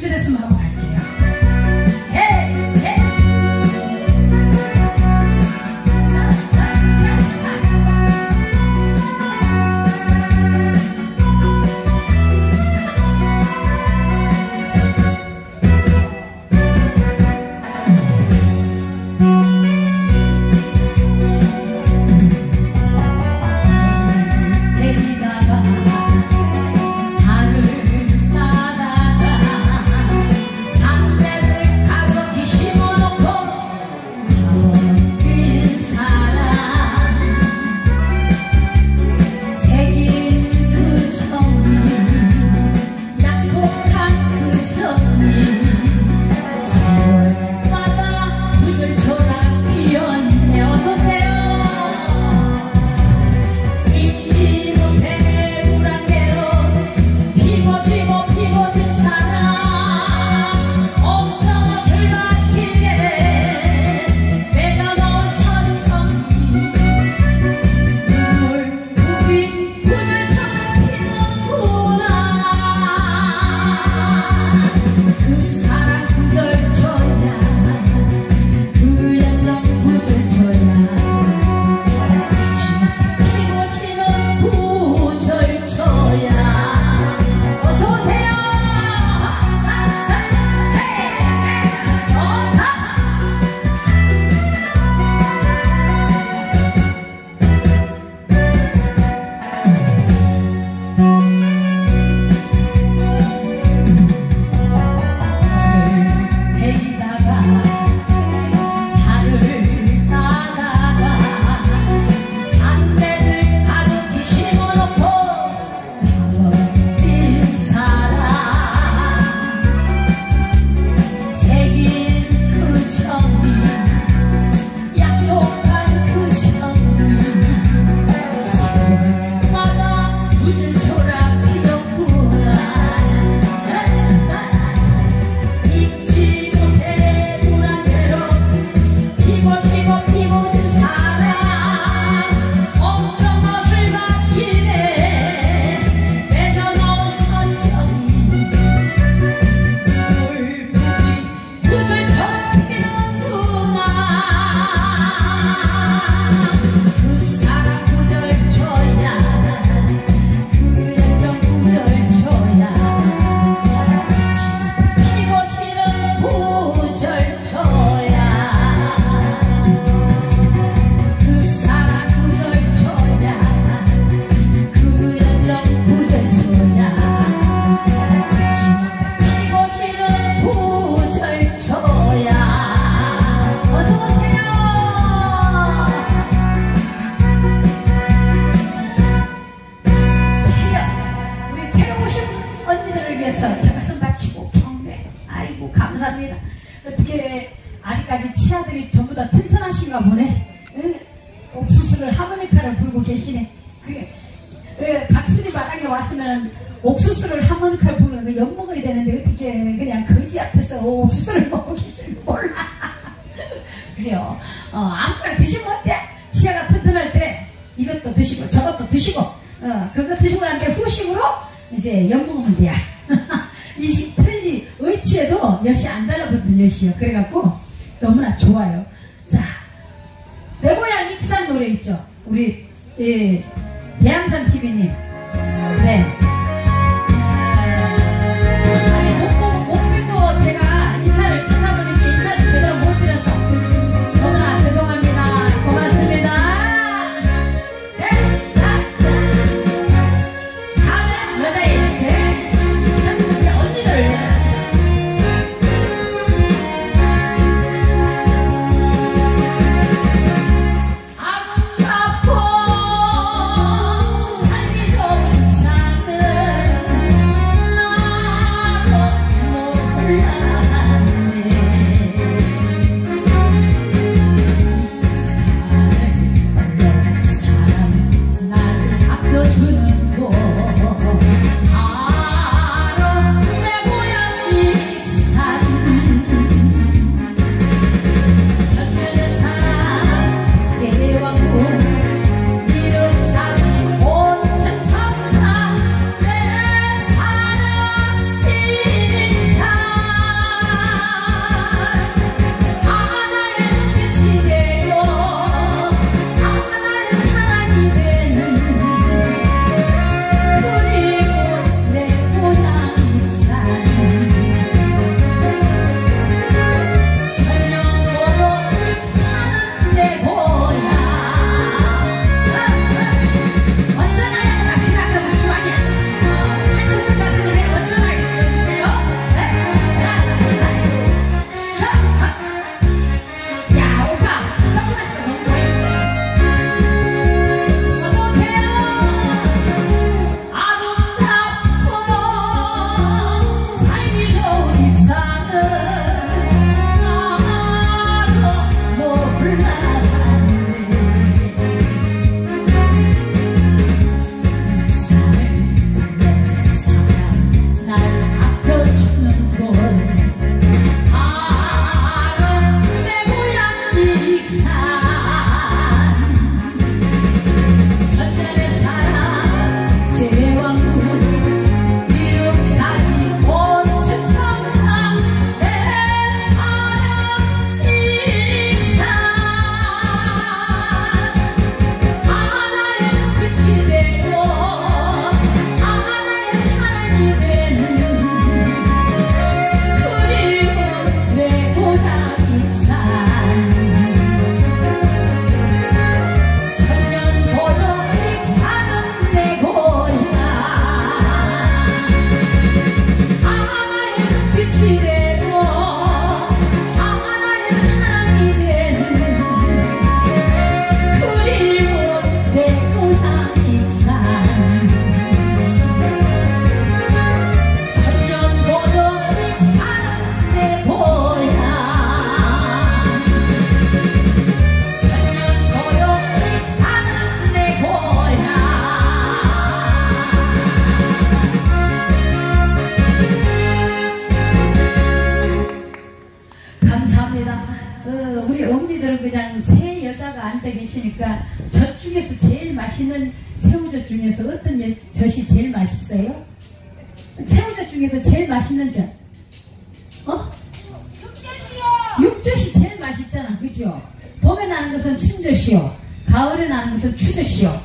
준비됐으면 한번 치고 경례 아이고 감사합니다. 어떻게 아직까지 치아들이 전부 다 튼튼하신가 보네 응? 옥수수를 하모니카를 불고 계시네. 그게 왜 각슬이 마당에 왔으면 옥수수를 하모니카를 부르는 거 엿 먹어야 되는데 어떻게 그냥 거지 앞에서 옥수수를 먹고 계시는 몰라. 그래요. 어, 아무거나 드시면 어때? 치아가 튼튼할 때 이것도 드시고 저것도 드시고 어, 그거 드시고 난 뒤에 후식으로 이제 엿 먹으면 돼요 이 틀리 의치에도 엿이 안 달라붙는 엿이요. 그래갖고 너무나 좋아요. 자 내 고향 익산 노래 있죠? 우리 예, 대양산 TV님. 네 육젓이 제일 맛있잖아. 그죠? 봄에 나는 것은 춘젓이요. 가을에 나는 것은 추젓이요.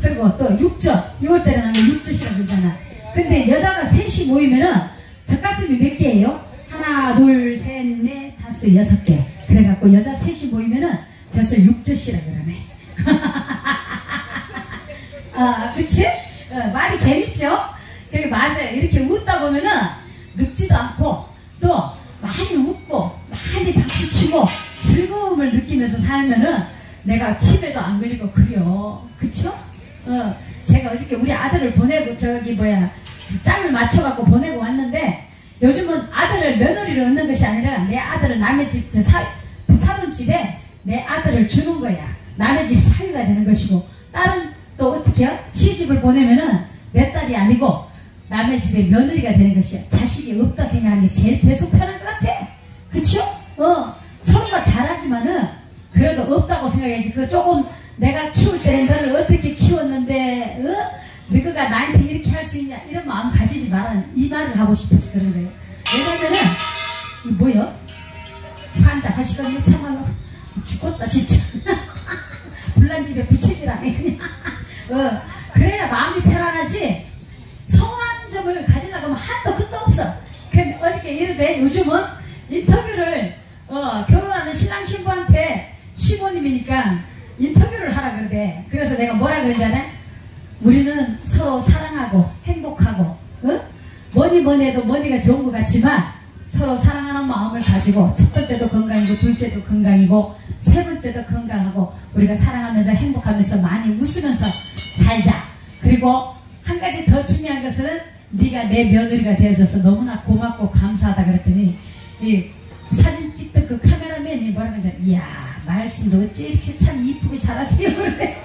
그리고 또 육젓. 6월달에 나는 육젓이라고 그러잖아. 근데 여자가 셋이 모이면은 젖가슴이 몇 개예요? 하나, 둘, 셋, 넷, 다섯, 여섯 개. 그래갖고 여자 셋이 모이면은 젖을 육젓이라 그러네. 아, 그치? 어, 말이 재밌죠? 그리고 맞아요. 이렇게 웃다 보면은 늙지도 않고 또 많이 웃고 많이 박수치고 즐거움을 느끼면서 살면은 내가 치매도 안 걸리고 그래요. 그쵸? 어, 제가 어저께 우리 아들을 보내고 저기 뭐야 짝을 맞춰갖고 보내고 왔는데 요즘은 아들을 며느리를 얻는 것이 아니라 내 아들을 남의 집, 저 사, 사돈 집에 내 아들을 주는 거야. 남의 집 사위가 되는 것이고 딸은 또 어떻게 해요? 시집을 보내면은 내 딸이 아니고 남의 집에 며느리가 되는 것이야. 자식이 없다 생각하는 게 제일 배속 편한 것 같아. 그쵸? 어, 서로가 잘하지만은 그래도 없다고 생각해야지. 그 조금 내가 키울 때는 너를 어떻게 키웠는데, 어? 너가 나한테 이렇게 할 수 있냐? 이런 마음 가지지 말아. 이 말을 하고 싶어서 그런 거예요. 왜냐면은, 이 뭐야? 환자 하시거든요, 참말로. 죽었다, 진짜. 불난 집에 부채질하네, 그냥. 어, 그래야 마음이 편안하지. 서운한 점을 가지려고 하면 한도 끝도 없어. 근데 어저께 이러대 요즘은 인터뷰를, 어, 결혼하는 신랑 신부한테 시부님이니까 인터뷰를 하라 그러대. 그래서 내가 뭐라 그러잖아? 우리는 서로 사랑하고 행복하고, 어? 뭐니 뭐니 해도 뭐니가 좋은 것 같지만, 서로 사랑하는 마음을 가지고 첫 번째도 건강이고 둘째도 건강이고 세 번째도 건강하고 우리가 사랑하면서 행복하면서 많이 웃으면서 살자. 그리고 한 가지 더 중요한 것은 네가 내 며느리가 되어줘서 너무나 고맙고 감사하다 그랬더니 이 사진 찍던 그 카메라맨이 뭐라 그러냐 이야 말씀도 어찌 이렇게 참 이쁘게 잘하세요. 그래.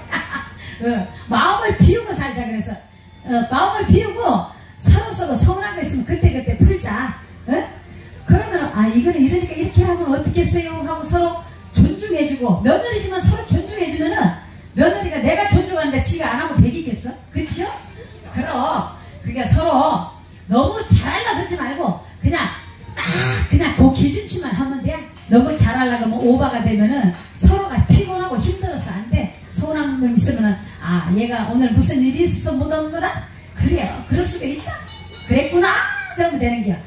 어, 마음을 비우고 살자 그래서. 어, 마음을 비우고 서로 서로 서운한 거 있으면 그때그때 풀자. 어? 그러면 아 이거는 이러니까 이렇게 하면 어떻겠어요? 하고 서로 존중해주고 며느리지만 서로 존중해주면은 며느리가 내가 존중하는데 지가 안 하면 백이겠어? 그치요? 그럼 그게 서로 너무 잘하려고 하면 오바가 되면은 서로가 피곤하고 힘들어서 안 돼. 서운한 건 있으면은 아 얘가 오늘 무슨 일이 있어서 못 오는 거다? 그래요. 그럴 수도 있다. 그랬구나. 그러면 되는 거야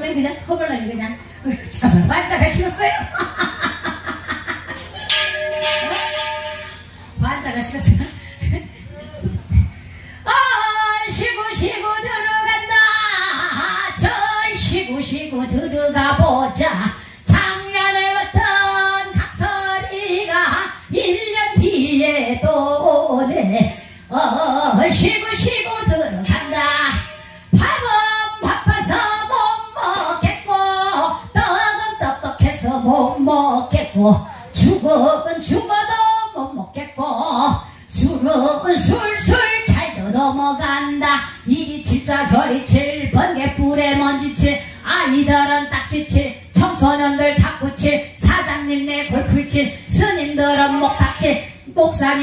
모르겠네 그냥 허벌나게 그냥 어, 참 반짝하시겠어요? 반짝하시겠어요? 아 쉬고 쉬고 들어간다 절 쉬고 쉬고 들어가 보자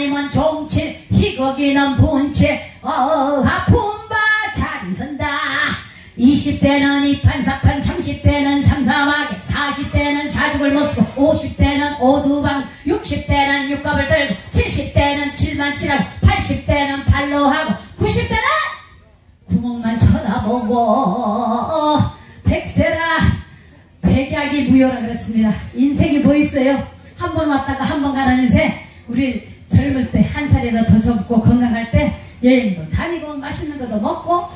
목사님은 종칠 희거기는 분칠 어 아픈 바 자리 흔다 20대는 이판사판 30대는 삼삼하게 40대는 사죽을 못쓰고 50대는 오두방 60대는 육갑을 들고 70대는 칠만칠하고 80대는 발로 하고 90대는 구멍만 쳐다보고 백세라 백약이 무효라 그랬습니다. 인생이 뭐 있어요? 한 번 왔다가 한 번 가는 인생? 우리 젊을 때 한 살이라도 더 젊고 건강할 때 여행도 다니고 맛있는 것도 먹고 어?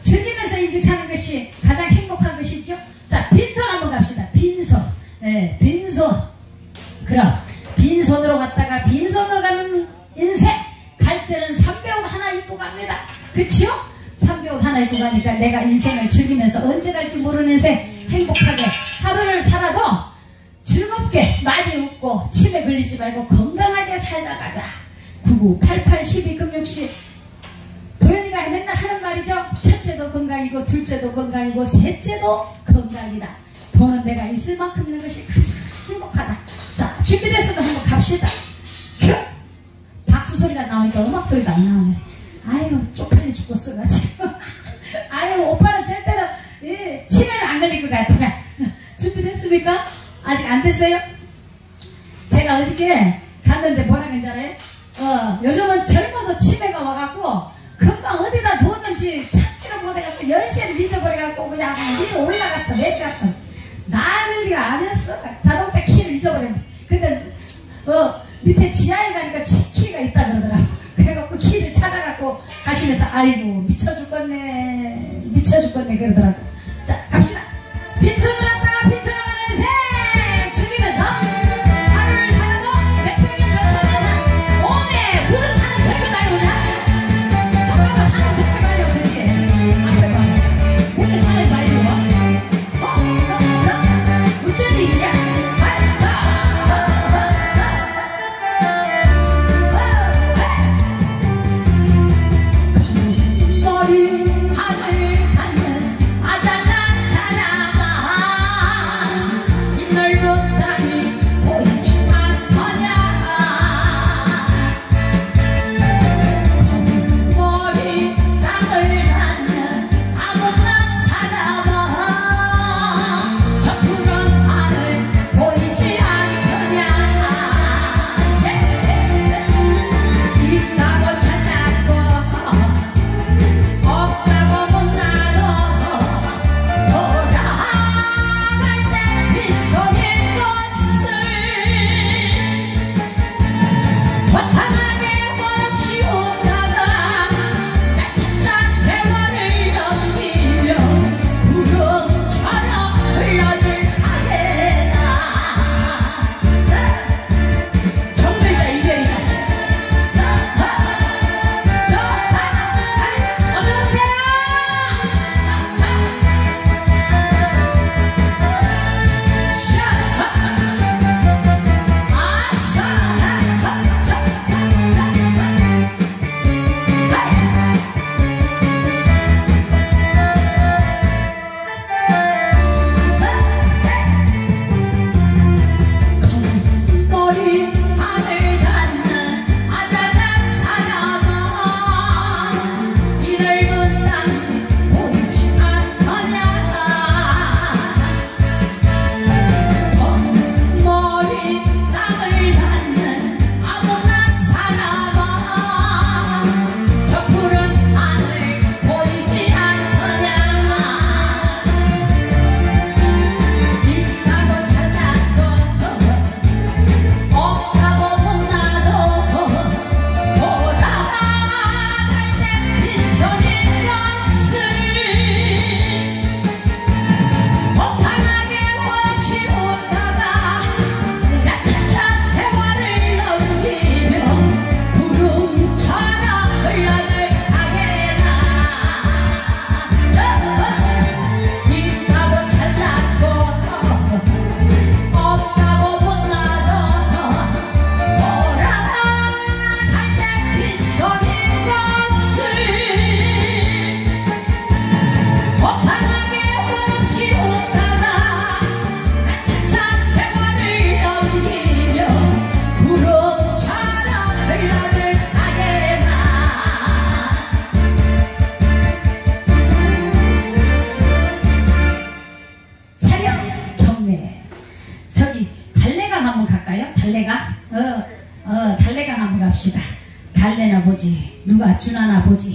즐기면서 인생 사는 것이 가장 행복한 것이죠. 자, 빈손 한번 갑시다. 빈손. 네, 빈손. 그럼, 빈손으로 갔다가 빈손으로 가는 인생. 갈 때는 삼배옷 하나 입고 갑니다. 그치요? 삼배옷 하나 입고 가니까 내가 인생을 즐기면서 언제 갈지 모르는 인생 행복하게 하루를 살아도 즐겁게 많이 웃고 치매 걸리지 말고 건강하게 살다 가자. 9988 12 금육시 도현이가 맨날 하는 말이죠. 첫째도 건강이고 둘째도 건강이고 셋째도 건강이다. 돈은 내가 있을 만큼 있는 것이 가장 행복하다. 자 준비됐으면 한번 갑시다. 큐! 박수 소리가 나오니까 음악 소리도 안 나오네. 아유 쪽팔려 죽겠어가지고. 아유 오빠는 절대로 예, 치매는 안 걸릴 것 같아요. 준비됐습니까? 아직 안 됐어요? 제가 어저께 갔는데 뭐라 그러잖아요? 어, 요즘은 젊어도 치매가 와갖고 금방 어디다 뒀는지 찾지를 못해갖고 열쇠를 잊어버려갖고 그냥 위로 올라갔다 내려갔다. 난리가 아니었어. 자동차 키를 잊어버렸네. 근데 어 밑에 지하에 가니까 치- 키가 있다 그러더라고. 그래갖고 키를 찾아갖고 가시면서 아이고 미쳐 죽겠네 미쳐 죽겠네 그러더라고 him. you. 云南那不仅。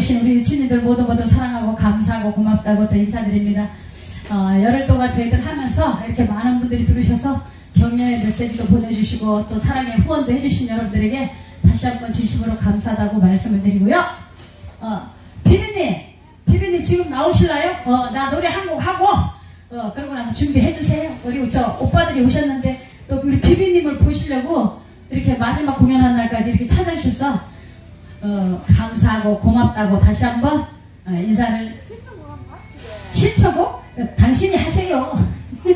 주신 우리 유치님들 모두 모두 사랑하고 감사하고 고맙다고 또 인사드립니다. 어, 열흘 동안 저희들 하면서 이렇게 많은 분들이 들으셔서 격려의 메시지도 보내주시고 또 사랑의 후원도 해주신 여러분들에게 다시 한번 진심으로 감사하다고 말씀을 드리고요. 어, 피디님, 피비님 지금 나오실래요? 어, 나 노래 한 곡 하고 어, 그러고 나서 준비해주세요. 우리 저 오빠들이 오셨는데 또 우리 피비님을 보시려고 이렇게 마지막 공연하는 날까지 이렇게 찾아주셔서 어, 감사하고 고맙다고 다시 한번 어, 인사를 신청곡? 당신이 하세요.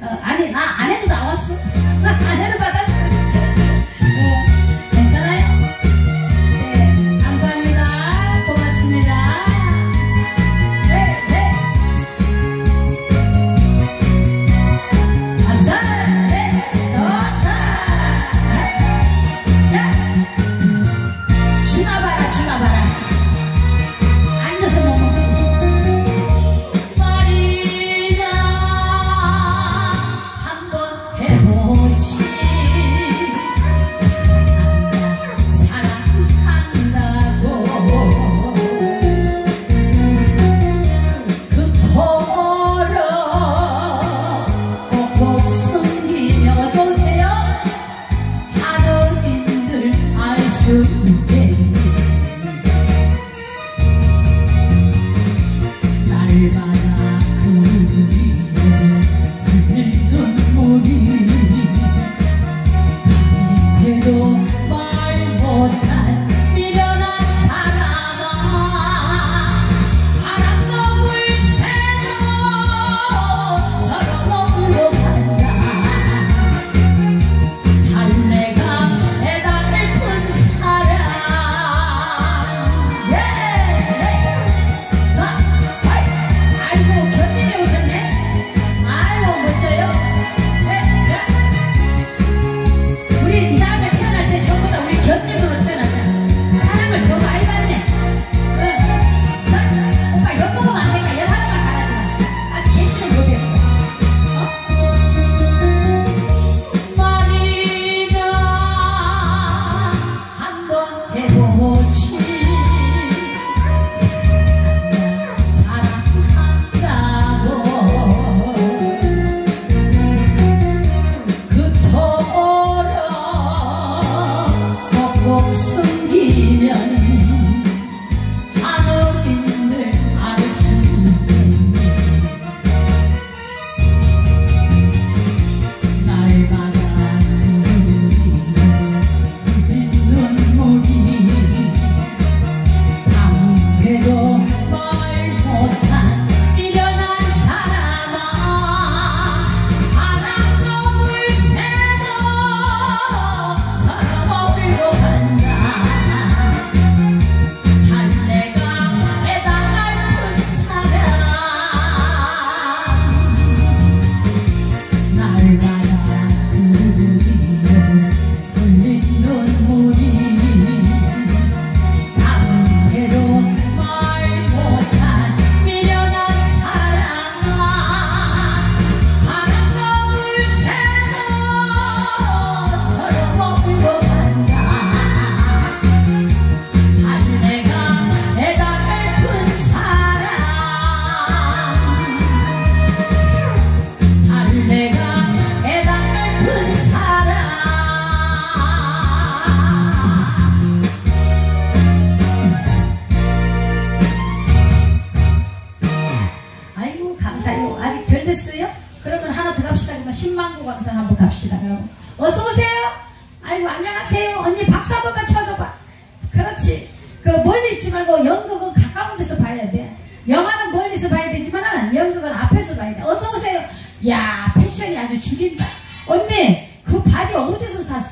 어, 아니 나 안 해도 나왔어. 안 해도 받았어.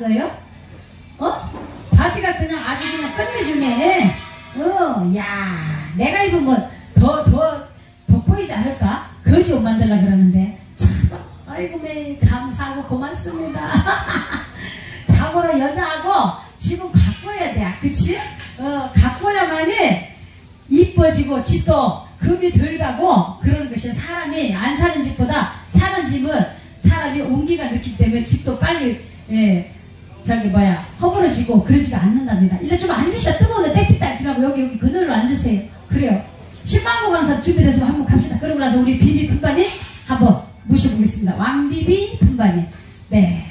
봤어요? 어? 바지가 그냥 아주 그냥 끝내주네. 어, 야, 내가 입은 건 더, 더 돋보이지 않을까? 거지 옷 만들라 그러는데. 참, 아이고, 매 감사하고 고맙습니다. 자고로 여자하고 지금 바꿔야 돼. 그치? 어, 바꿔야만이 이뻐지고 집도 금이 덜 가고 그런 것이 사람이 안 사는 집보다 사는 집은 사람이 온기가 느끼기 때문에 집도 빨리 예, 저기 뭐야 허물어지고 그러지가 않는답니다. 일단 좀 앉으셔 뜨거운데 땡빛 달지 말고 여기 여기 그늘로 앉으세요. 그래요. 10만고 강사 준비돼서 한번 갑시다. 그러고 나서 우리 비비 품바님 한번 모셔보겠습니다. 왕비비 품바님. 네.